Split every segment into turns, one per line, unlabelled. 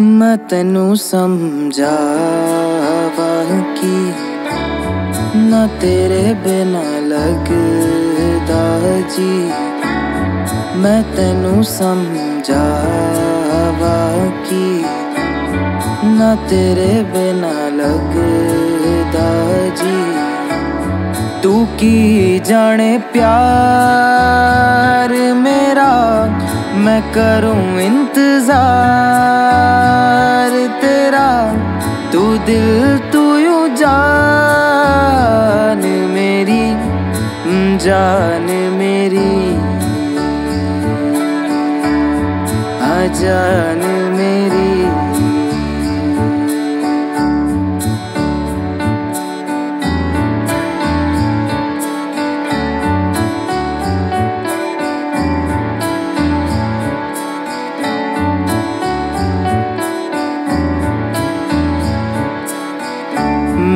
ਮੈਂ ਤੈਨੂੰ ਸਮਝਾਵਾਂ ਕਿ ਨਾ ਤੇਰੇ ਬਿਨਾ ਲੱਗਦਾ ਜੀ ਮੈਂ ਤੈਨੂੰ ਸਮਝਾਵਾਂ ਕਿ ਨਾ ਤੇਰੇ ਬਿਨਾ ਲੱਗਦਾ ਜੀ ਤੂੰ ਕੀ ਜਾਣੇ ਪਿਆਰ ਮੇਰਾ मैं करूं इंतजार जान मेरी।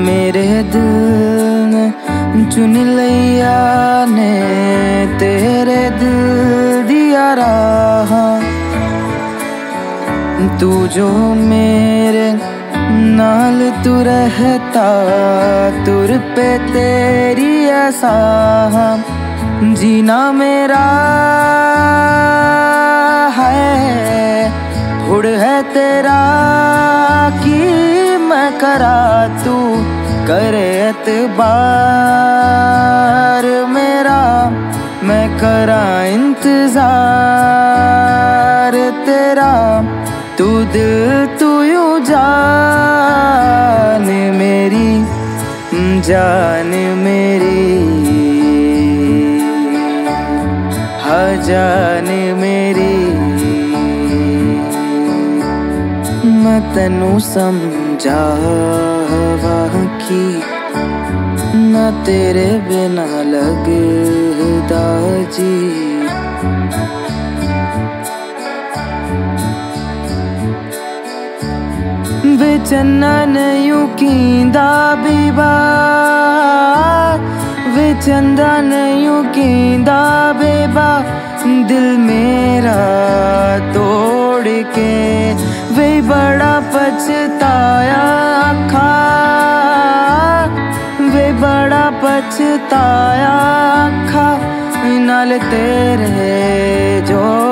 मेरे दिल ने चुन लिया ने तेरे दिल तू जो मेरे नाल तू रहता, तुर पे तेरी ऐसा जीना मेरा है। उड़ है तेरा कि मैं करा तू करे एतबार मेरा, मैं करा इंतज़ार तेरा। तू दिल तू यू जान मेरी जान मेरी। हाँ जान मेरी। मैं तेनू समझावा कि, ना तेरे बिना लगदा जी। वे चंदन you कींदा Biba way Chandan you कींदा बेबा दिल मेरा तोड़ के वे बड़ा पछताया खा वे बड़ा पछताया खा नाल तेरे जोड़